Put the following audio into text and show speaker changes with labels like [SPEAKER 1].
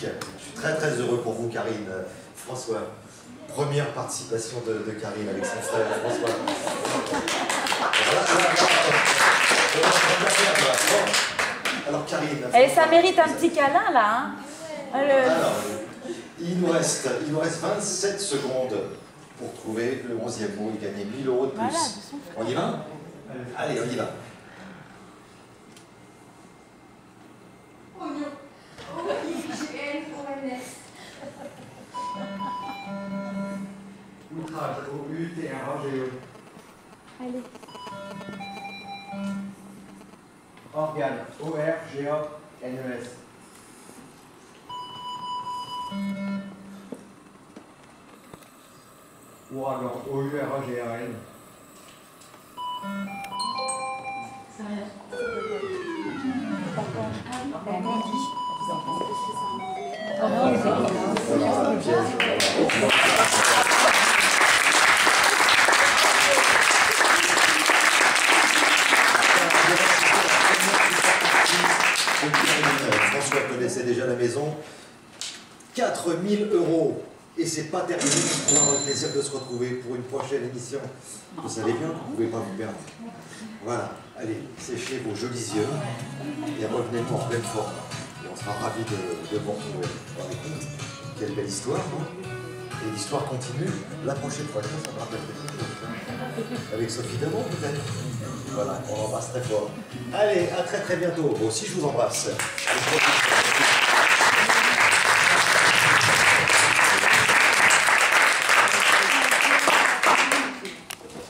[SPEAKER 1] Je suis très très heureux pour vous, Karine. François, première participation de, de Karine avec son frère François.
[SPEAKER 2] Et ça mérite un petit câlin là. Hein Le-
[SPEAKER 1] Alors, il nous, reste, il nous reste 27 secondes pour trouver le 11e mot et gagner 1000 euros de plus.
[SPEAKER 2] Voilà,
[SPEAKER 1] on y va? Allez, on y va.
[SPEAKER 3] Outrage.
[SPEAKER 2] Allez.
[SPEAKER 3] Organe, O-R-G-A-N-E-S. Ouragan, O-U-R-A-G-A-N.
[SPEAKER 1] Voilà, piège. François connaissait déjà la maison. 4000 euros. Et c'est pas terminé. On avoir le plaisir de se retrouver pour une prochaine émission. Vous savez bien que vous ne pouvez pas vous perdre. Voilà. Allez, séchez vos jolis yeux et revenez en pleine forme. Et on sera ravis de, de vous retrouver. Quelle belle histoire, non Et l'histoire continue. La prochaine fois, qu'on va peut-être avec Sophie Demont, peut-être. Voilà, on l'embrasse très fort. Allez, à très très bientôt. Moi aussi, je vous embrasse.